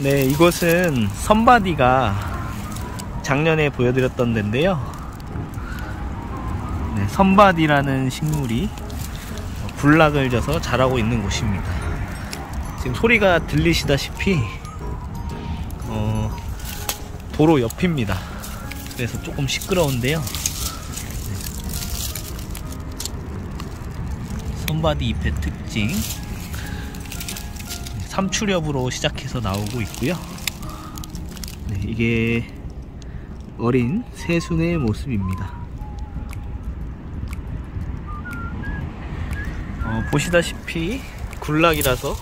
네, 이곳은 선바디가 작년에 보여드렸던 데인데요. 네, 선바디라는 식물이 군락을 져서 자라고 있는 곳입니다. 지금 소리가 들리시다시피 어, 도로 옆입니다. 그래서 조금 시끄러운데요. 네. 선바디 잎의 특징 삼출엽으로 시작해서 나오고 있고요. 네, 이게 어린 새순의 모습입니다. 어, 보시다시피 굴락이라서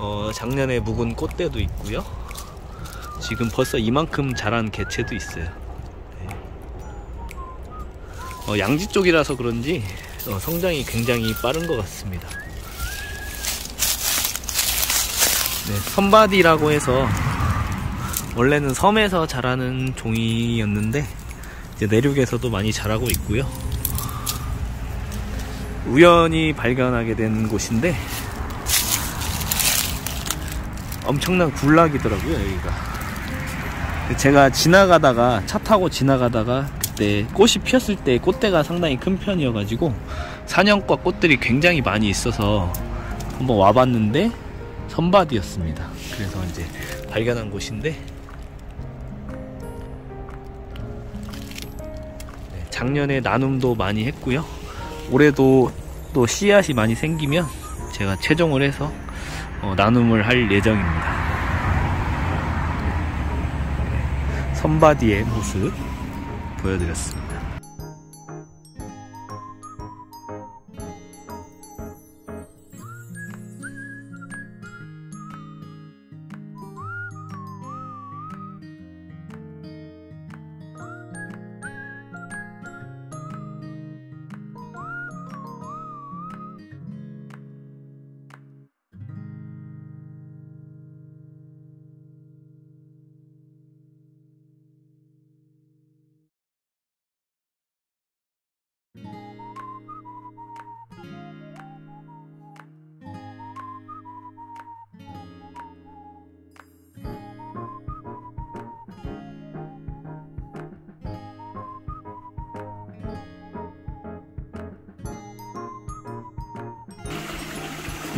어, 작년에 묵은 꽃대도 있고요. 지금 벌써 이만큼 자란 개체도 있어요. 네. 어, 양지 쪽이라서 그런지 어, 성장이 굉장히 빠른 것 같습니다. 네, 선바디라고 해서 원래는 섬에서 자라는 종이였는데 이제 내륙에서도 많이 자라고 있고요. 우연히 발견하게 된 곳인데 엄청난 굴락이더라고요 여기가 제가 지나가다가 차 타고 지나가다가 그때 꽃이 피었을 때 꽃대가 상당히 큰 편이어 가지고 사냥과 꽃들이 굉장히 많이 있어서 한번 와봤는데 선바디였습니다. 그래서 이제 발견한 곳인데 네, 작년에 나눔도 많이 했고요. 올해도 또 씨앗이 많이 생기면 제가 최종을 해서 어, 나눔을 할 예정입니다. 네, 선바디의 모습 보여드렸습니다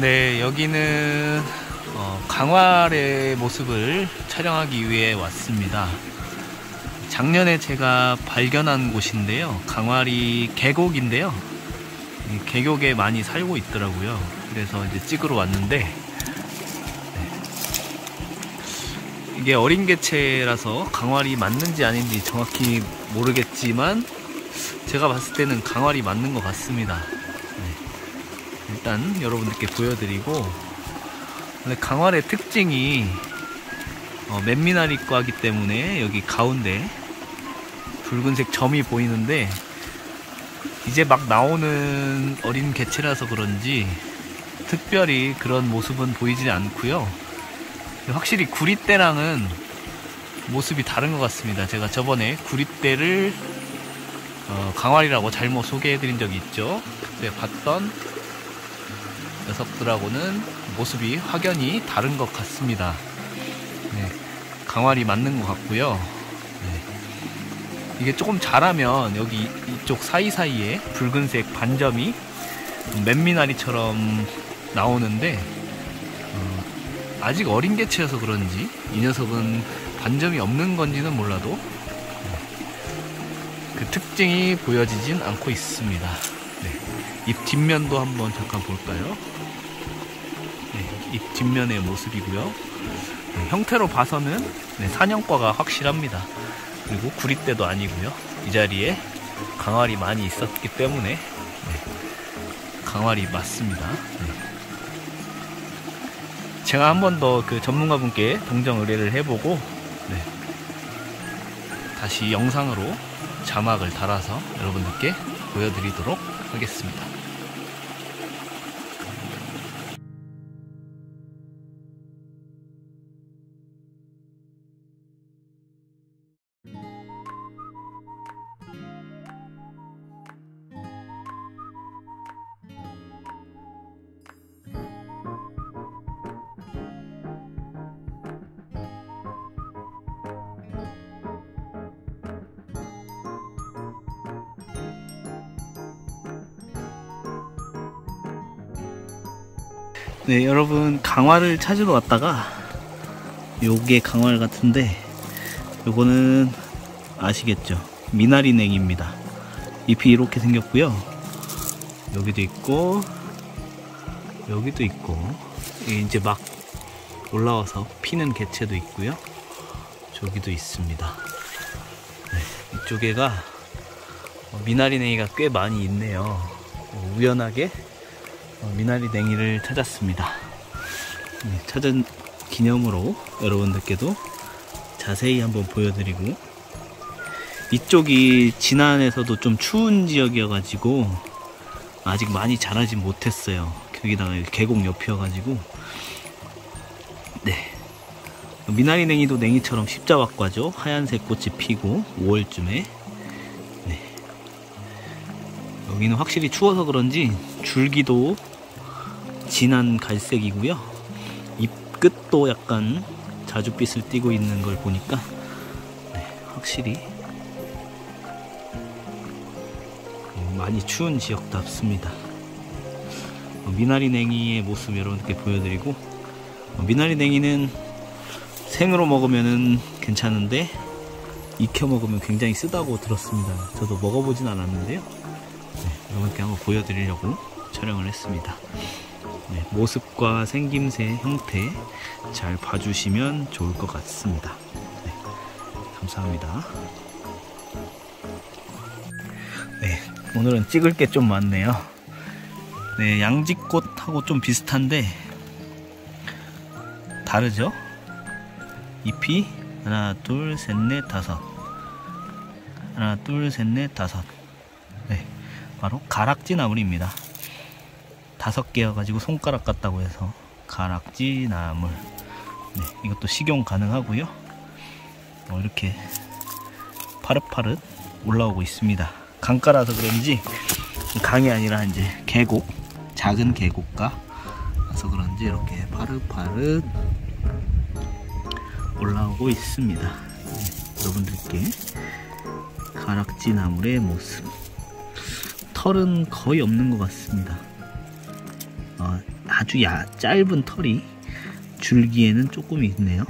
네, 여기는 어, 강화의 모습을 촬영하기 위해 왔습니다. 작년에 제가 발견한 곳인데요. 강화리 계곡인데요. 계곡에 많이 살고 있더라고요. 그래서 이제 찍으러 왔는데 네. 이게 어린 개체라서 강화리 맞는지 아닌지 정확히 모르겠지만 제가 봤을 때는 강화리 맞는 것 같습니다. 일단 여러분들께 보여드리고 강활의 특징이 어, 맨미나리과기 때문에 여기 가운데 붉은색 점이 보이는데 이제 막 나오는 어린 개체라서 그런지 특별히 그런 모습은 보이지 않고요 확실히 구리대랑은 모습이 다른 것 같습니다 제가 저번에 구리대를 어, 강활이라고 잘못 소개해드린 적이 있죠 그때 봤던 녀석들하고는 모습이 확연히 다른 것 같습니다. 네, 강활이 맞는 것 같고요. 네, 이게 조금 자라면 여기 이쪽 사이사이에 붉은색 반점이 맨미나리처럼 나오는데 어, 아직 어린 개체여서 그런지 이 녀석은 반점이 없는 건지는 몰라도 네, 그 특징이 보여지진 않고 있습니다. 네, 잎 뒷면도 한번 잠깐 볼까요? 잎 뒷면의 모습이고요. 네, 형태로 봐서는 네, 사냥과가 확실합니다. 그리고 구릿대도 아니고요. 이 자리에 강활이 많이 있었기 때문에 네, 강활이 맞습니다. 네. 제가 한 번 더 그 전문가분께 동정 의뢰를 해보고 네, 다시 영상으로 자막을 달아서 여러분들께 보여드리도록 하겠습니다. 네, 여러분 강화를 찾으러 왔다가 요게 강화 같은데 요거는 아시겠죠? 미나리냉입니다. 잎이 이렇게 생겼고요. 여기도 있고 여기도 있고 이제 막 올라와서 피는 개체도 있고요. 저기도 있습니다. 네, 이쪽에가 미나리냉이가 꽤 많이 있네요. 우연하게 어, 미나리 냉이를 찾았습니다. 네, 찾은 기념으로 여러분들께도 자세히 한번 보여드리고 이쪽이 진안에서도 좀 추운 지역이어가지고 아직 많이 자라지 못했어요. 거기다가 계곡 옆이어가지고 네 미나리 냉이도 냉이처럼 십자박과죠. 하얀색 꽃이 피고 5월쯤에 여기는 확실히 추워서 그런지 줄기도 진한 갈색이고요. 잎 끝도 약간 자줏빛을 띠고 있는 걸 보니까 네, 확실히 많이 추운 지역답습니다. 어, 미나리 냉이의 모습 여러분께 보여드리고 어, 미나리 냉이는 생으로 먹으면 괜찮은데 익혀 먹으면 굉장히 쓰다고 들었습니다. 저도 먹어보진 않았는데요. 네, 여러분께 한번 보여드리려고 촬영을 했습니다. 네, 모습과 생김새, 형태 잘 봐주시면 좋을 것 같습니다. 네, 감사합니다. 네, 오늘은 찍을 게 좀 많네요. 네, 양지꽃하고 좀 비슷한데 다르죠? 잎이 하나, 둘, 셋, 넷, 다섯. 하나, 둘, 셋, 넷, 다섯. 네, 바로 가락지 나물입니다. 다섯 개여가지고 손가락 같다고 해서 가락지 나물. 네, 이것도 식용 가능하고요. 어, 이렇게 파릇파릇 올라오고 있습니다. 강가라서 그런지 강이 아니라 이제 계곡 작은 계곡가라서 그런지 이렇게 파릇파릇 올라오고 있습니다 네, 여러분들께 가락지 나물의 모습 털은 거의 없는 것 같습니다. 어, 아주 야, 짧은 털이 줄기에는 조금 있네요